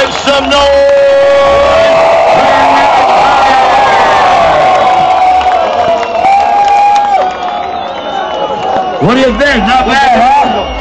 Make some noise! What do you think? Not bad, huh?